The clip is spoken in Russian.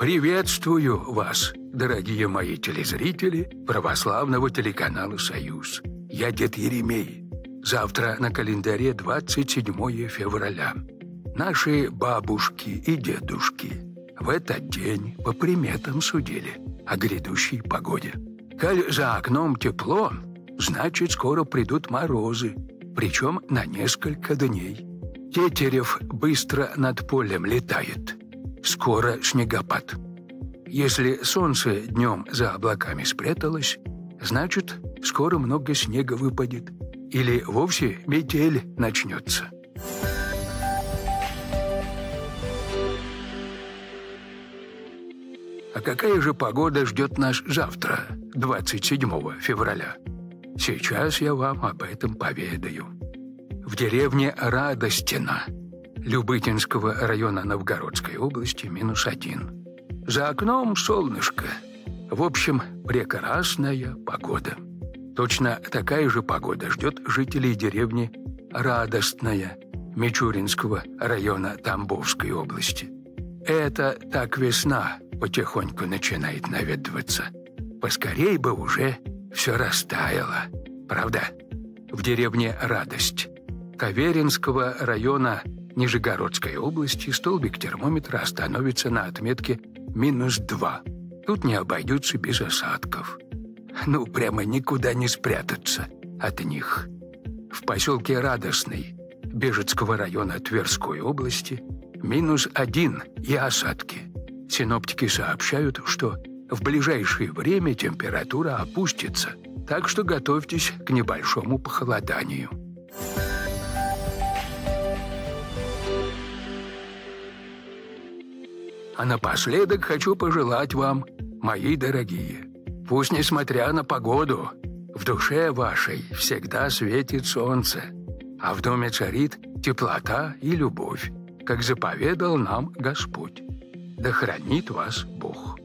Приветствую вас, дорогие мои телезрители православного телеканала «Союз». Я дед Еремей. Завтра на календаре 27 февраля. Наши бабушки и дедушки в этот день по приметам судили о грядущей погоде. Коль за окном тепло, значит, скоро придут морозы, причем на несколько дней. Тетерев быстро над полем летает. Скоро снегопад. Если солнце днем за облаками спряталось, значит, скоро много снега выпадет. Или вовсе метель начнется. А какая же погода ждет нас завтра, 27 февраля? Сейчас я вам об этом поведаю. В деревне Радостина Любытинского района Новгородской области минус один. За окном солнышко. В общем, прекрасная погода. Точно такая же погода ждет жителей деревни Радостная Мичуринского района Тамбовской области. Это так весна потихоньку начинает наведываться. Поскорей бы уже все растаяло, правда? В деревне Радость Каверинского района Нижегородской области столбик термометра остановится на отметке минус два. Тут не обойдется без осадков. Ну, прямо никуда не спрятаться от них. В поселке Радостный Бежецкого района Тверской области минус один и осадки. Синоптики сообщают, что в ближайшее время температура опустится, так что готовьтесь к небольшому похолоданию. А напоследок хочу пожелать вам, мои дорогие, пусть, несмотря на погоду, в душе вашей всегда светит солнце, а в доме царит теплота и любовь, как заповедал нам Господь. Да хранит вас Бог.